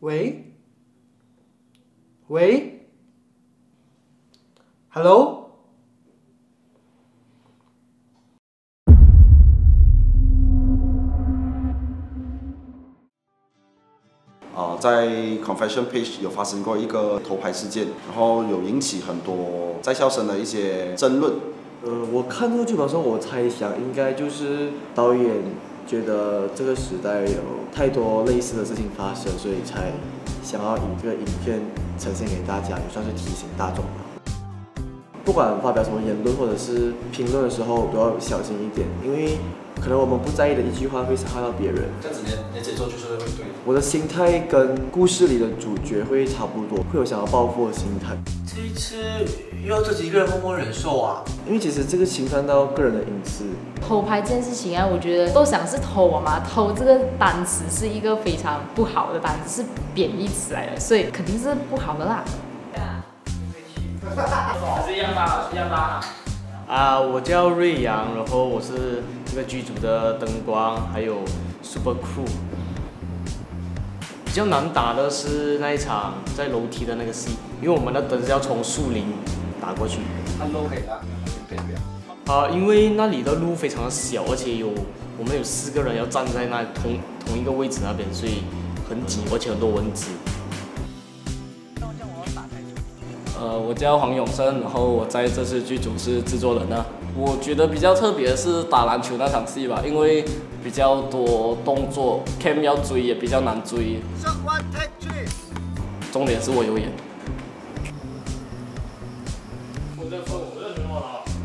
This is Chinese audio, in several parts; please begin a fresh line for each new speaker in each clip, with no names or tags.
喂？喂？Hello？
啊，在 confession page 有发生过一个偷拍事件，然后有引起很多在校生的一些争论。
呃，我看这个剧本的时候，我猜想应该就是导演觉得这个时代有太多类似的事情发生，所以才想要以这个影片呈现给大家，也算是提醒大众吧。不管发表什么言论或者是评论的时候，都要小心一点，因为可能我们不在意的一句话会伤害到别人。
这样子你的你的节奏就是会对。
我的心态跟故事里的主角会差不多，会有想要报复的心态。
这一次又要自己一个人默默忍受啊！
因为其实这个侵犯到个人的隐私。
偷拍这件事情啊，我觉得都想是偷啊嘛，偷这个单词是一个非常不好的单词，是贬义词来的，所以肯定是不好的啦。
啊，我叫瑞阳，然后我是这个剧组的灯光，还有 super crew。比较难打的是那一场在楼梯的那个戏，因为我们的灯是要从树林打过去。
他路可以的，
啊，因为那里的路非常的小，而且有我们有四个人要站在那同同一个位置那边，所以很挤，而且很多蚊子。
我叫黄永生，然后我在这次剧组是制作人啊。我觉得比较特别的是打篮球那场戏吧，因为比较多动作，cam 要追也比较难追。重点是我有演。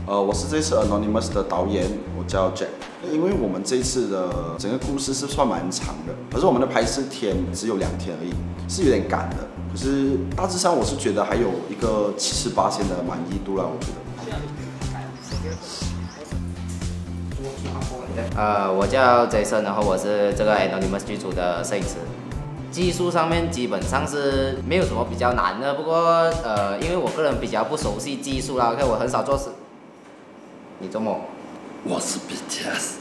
呃，我是这次 Anonymous 的导演，我叫 Jack。因为我们这次的整个故事是算蛮长的，可是我们的拍摄天只有两天而已，是有点赶的。可是大致上我是觉得还有一个七十八线的满意度啦，我觉得。
呃，我叫 Jason，然后我是这个 Anonymous 剧组的摄影师。技术上面基本上是没有什么比较难的，不过呃，因为我个人比较不熟悉技术啦，OK，我很少做事。你做么？
我是 BTS。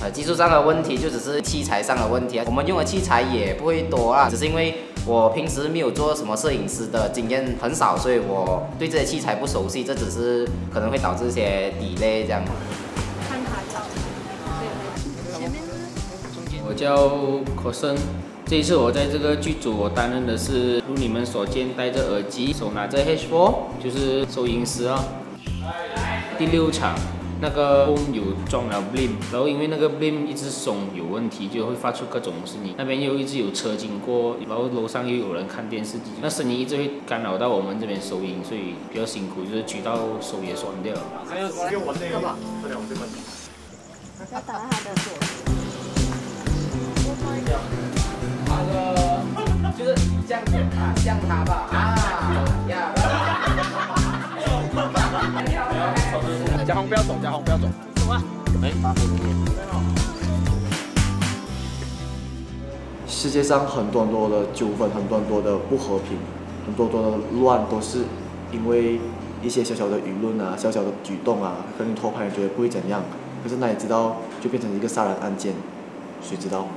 呃，技术上的问题就只是器材上的问题啊。我们用的器材也不会多啊，只是因为我平时没有做什么摄影师的经验很少，所以我对这些器材不熟悉，这只是可能会导致一些 delay 这样。
看卡照。
我叫可森，这一次我在这个剧组，我担任的是如你们所见，戴着耳机，手拿着 H4，就是收音师啊。第六场，那个 phone 有装了 beam，然后因为那个 beam 一直松有问题，就会发出各种声音。那边又一直有车经过，然后楼上又有人看电视机，那声音一直会干扰到我们这边收音，所以比较辛苦，就是举到手也酸掉。
还有给我这个吧，这两对吧？
要打他的左。
那个就是这样子啊，像他吧啊，
嘉宏不要走，嘉宏不要走。走啊！哎，
世界上很多很多的纠纷，很多很多的不和平，很多多的乱，都是因为一些小小的舆论啊，小小的举动啊，可能偷拍你觉得不会怎样，可是那也知道就变成一个杀人案件，谁知道？